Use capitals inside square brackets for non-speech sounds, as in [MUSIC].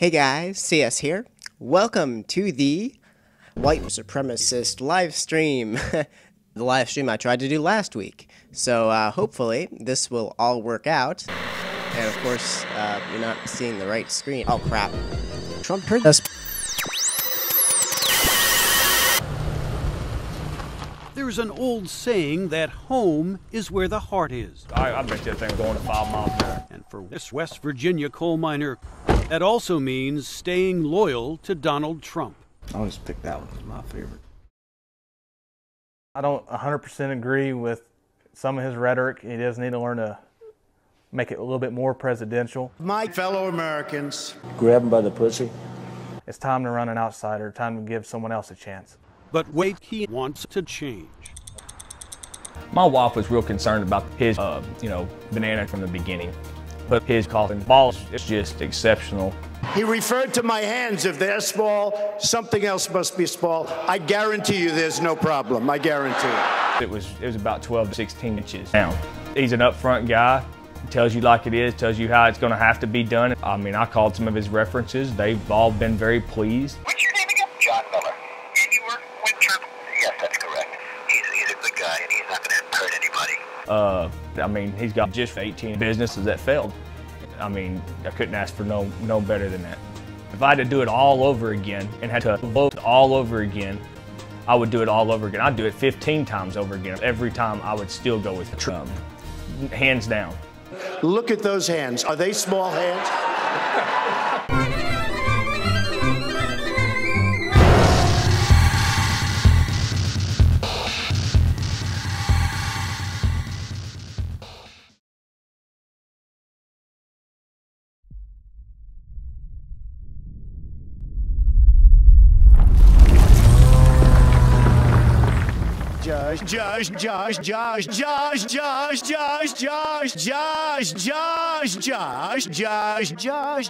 Hey guys, CS here. Welcome to the White Supremacist live stream. [LAUGHS] the live stream I tried to do last week. So uh, hopefully this will all work out. And of course, uh, you're not seeing the right screen. Oh crap. Trump heard us. There's an old saying that home is where the heart is. I, I bet that thing was going to five miles an hour. And for this West Virginia coal miner, that also means staying loyal to Donald Trump. I'll just pick that one as my favorite. I don't 100% agree with some of his rhetoric. He does need to learn to make it a little bit more presidential. My fellow Americans, Grab him by the pussy. It's time to run an outsider, time to give someone else a chance. But wait, he wants to change. My wife was real concerned about his, uh, you know, banana from the beginning. But his coffin balls is just exceptional. he referred to my hands. If they're small, something else must be small. I guarantee you there's no problem. I guarantee it. It was it was about 12 to 16 inches down. He's an upfront guy. Tells you like it is. Tells you how it's going to have to be done. I mean, I called some of his references. They've all been very pleased. What's your name again? John Miller. And you work with Trump? Yes, that's correct. He's, he's a good guy, and he's not going to hurt anybody. Uh, I mean, he's got just 18 businesses that failed. I mean, I couldn't ask for no no better than that. If I had to do it all over again and had to vote all over again, I would do it all over again. I'd do it 15 times over again. Every time I would still go with Trump. Hands down. Look at those hands. Are they small hands? [LAUGHS] Josh, Josh, Josh, Josh, Josh, Josh, Josh, Josh, Josh, Josh, Josh, Josh, Josh, Josh,